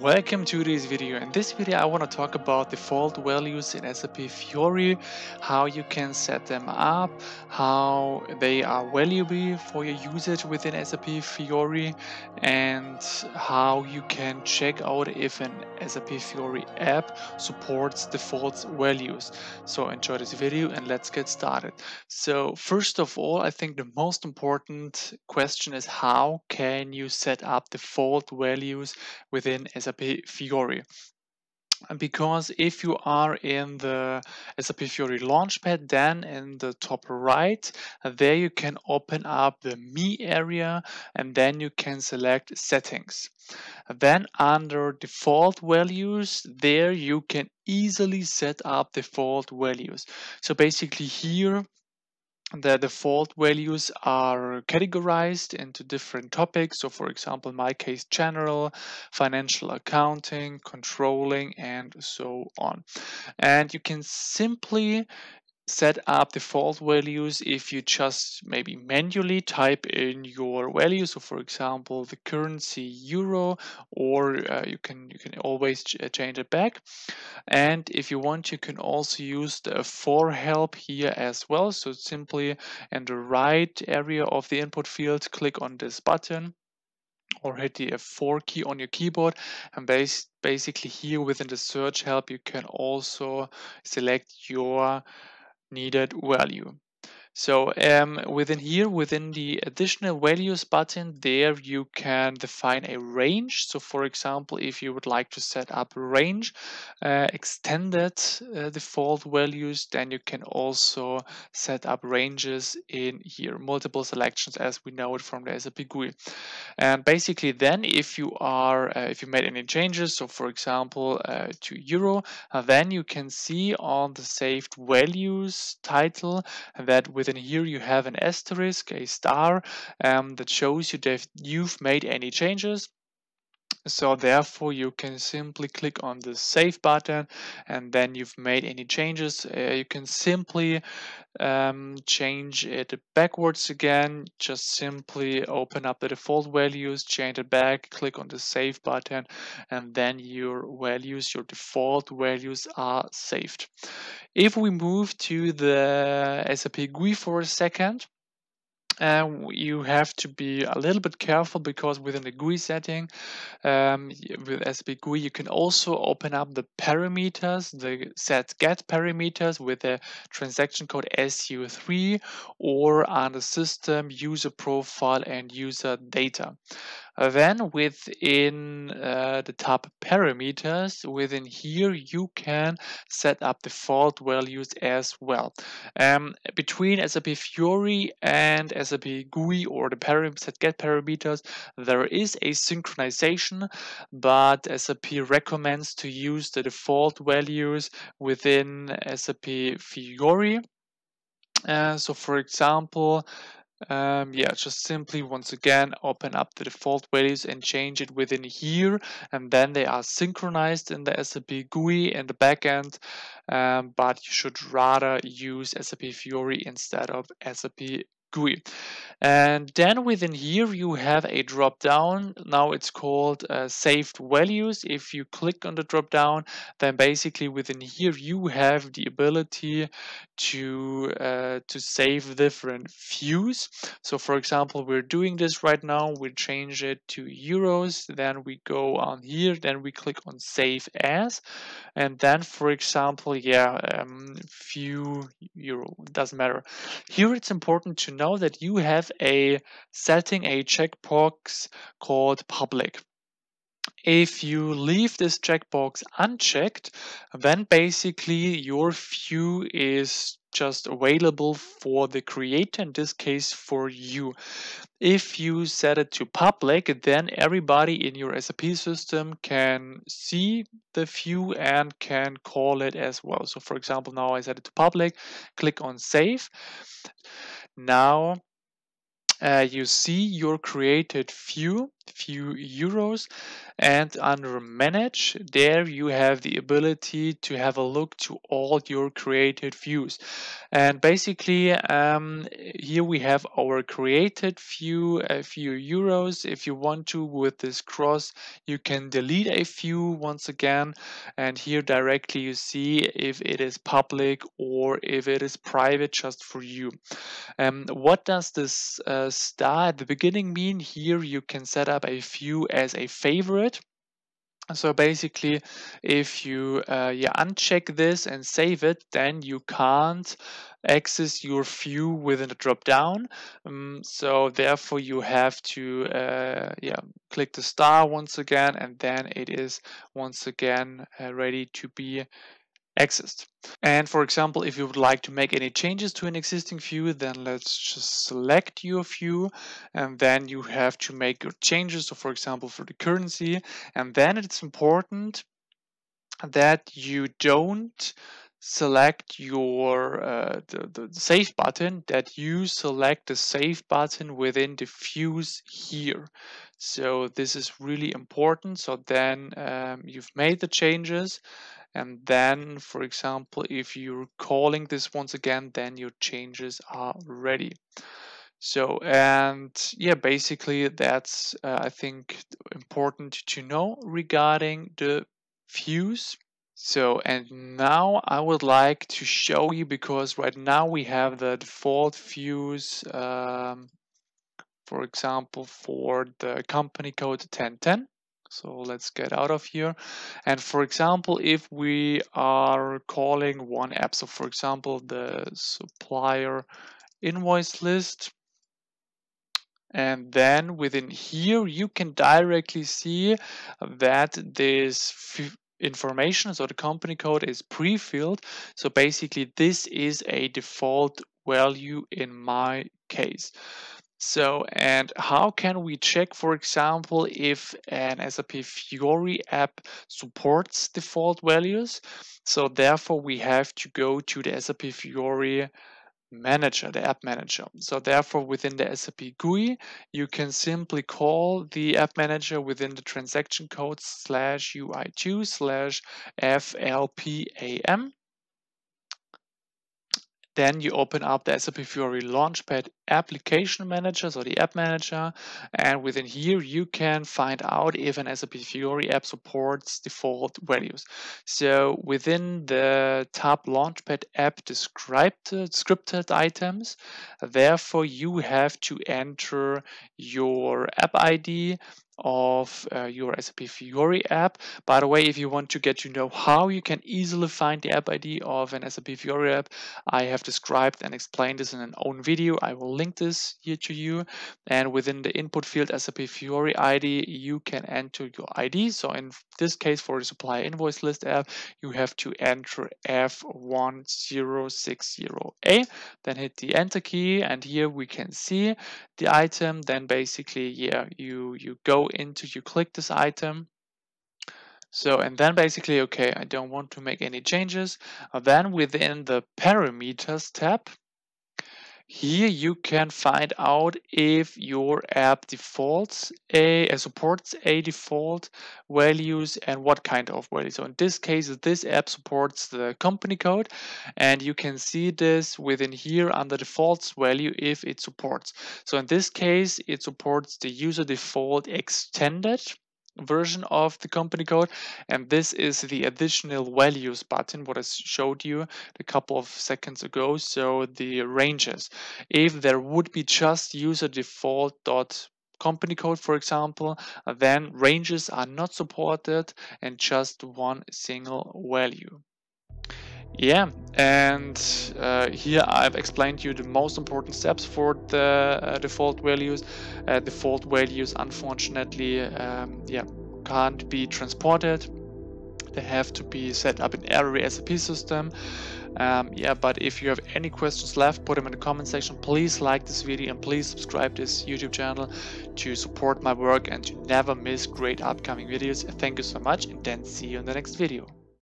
Welcome to this video. In this video I want to talk about default values in SAP Fiori, how you can set them up, how they are valuable for your usage within SAP Fiori and how you can check out if an SAP Fiori app supports default values. So enjoy this video and let's get started. So first of all I think the most important question is how can you set up default values within SAP SAP Fiori because if you are in the SAP Fiori Launchpad, then in the top right, there you can open up the Me area and then you can select Settings. Then under Default Values, there you can easily set up default values. So basically here the default values are categorized into different topics. So for example, my case, general, financial accounting, controlling, and so on. And you can simply set up default values if you just maybe manually type in your value so for example the currency euro or uh, you can you can always ch uh, change it back. And if you want you can also use the for help here as well. So simply in the right area of the input field click on this button or hit the F4 key on your keyboard. And base, basically here within the search help you can also select your needed value. So um, within here, within the additional values button, there you can define a range. So for example, if you would like to set up a range, uh, extended uh, default values, then you can also set up ranges in here, multiple selections as we know it from the SAP GUI. And basically then if you are, uh, if you made any changes, so for example, uh, to Euro, uh, then you can see on the saved values title that with within here you have an asterisk, a star um, that shows you that you've made any changes. So therefore you can simply click on the save button and then you've made any changes. Uh, you can simply um, change it backwards again. Just simply open up the default values, change it back, click on the save button and then your values, your default values are saved. If we move to the SAP GUI for a second, um, you have to be a little bit careful because within the GUI setting, um, with SAP GUI, you can also open up the parameters, the set get parameters with the transaction code SU3 or under system, user profile, and user data. Then within uh, the tab parameters, within here, you can set up default values as well. Um, between SAP Fiori and SAP GUI or the param set get parameters, there is a synchronization, but SAP recommends to use the default values within SAP Fiori. Uh, so for example, um, yeah, just simply once again open up the default values and change it within here and then they are synchronized in the SAP GUI in the backend. Um, but you should rather use SAP Fiori instead of SAP GUI. And then within here you have a drop down. Now it's called uh, saved values. If you click on the drop down, then basically within here you have the ability to uh, to save different views. So for example, we're doing this right now. We change it to euros. Then we go on here. Then we click on save as, and then for example, yeah, um, few euro doesn't matter. Here it's important to know that you have a setting a checkbox called public. If you leave this checkbox unchecked, then basically your view is just available for the creator, in this case for you. If you set it to public, then everybody in your SAP system can see the view and can call it as well. So for example, now I set it to public, click on save. Now uh, you see your created few few euros and under manage there you have the ability to have a look to all your created views. And basically um, here we have our created few a few euros. If you want to with this cross you can delete a few once again. And here directly you see if it is public or if it is private just for you. Um, what does this uh, star at the beginning mean? Here you can set up a few as a favorite so basically, if you uh, yeah, uncheck this and save it, then you can't access your view within the drop down. Um, so therefore, you have to uh, yeah click the star once again, and then it is once again uh, ready to be accessed. And for example, if you would like to make any changes to an existing view, then let's just select your view and then you have to make your changes. So for example, for the currency, and then it's important that you don't select your uh, the, the save button that you select the save button within the views here so this is really important so then um, you've made the changes and then, for example, if you're calling this once again, then your changes are ready. So, and yeah, basically that's, uh, I think, important to know regarding the views. So, and now I would like to show you because right now we have the default views, um, for example, for the company code 1010. So let's get out of here. And for example, if we are calling one app, so for example, the supplier invoice list, and then within here, you can directly see that this information, so the company code is pre-filled. So basically this is a default value in my case. So, and how can we check, for example, if an SAP Fiori app supports default values? So therefore we have to go to the SAP Fiori manager, the app manager. So therefore within the SAP GUI, you can simply call the app manager within the transaction code slash UI2 slash FLPAM. Then you open up the SAP Fiori Launchpad application manager, so the app manager. And within here, you can find out if an SAP Fiori app supports default values. So within the tab Launchpad app described scripted items, therefore you have to enter your app ID, of uh, your SAP Fiori app. By the way, if you want to get to know how you can easily find the app ID of an SAP Fiori app, I have described and explained this in an own video. I will link this here to you. And within the input field SAP Fiori ID, you can enter your ID. So in this case, for the supply invoice list app, you have to enter F1060A, then hit the enter key. And here we can see the item. Then basically, yeah, you, you into, you click this item. So, and then basically, okay, I don't want to make any changes. Uh, then within the parameters tab, here you can find out if your app defaults a, uh, supports a default values and what kind of value. So in this case, this app supports the company code and you can see this within here under defaults value if it supports. So in this case, it supports the user default extended version of the company code and this is the additional values button what I showed you a couple of seconds ago so the ranges. If there would be just user default dot company code for example then ranges are not supported and just one single value yeah, and uh, here I've explained you the most important steps for the uh, default values. Uh, default values, unfortunately, um, yeah, can't be transported. They have to be set up in every SAP system. Um, yeah, but if you have any questions left, put them in the comment section. Please like this video and please subscribe this YouTube channel to support my work and to never miss great upcoming videos. Thank you so much and then see you in the next video.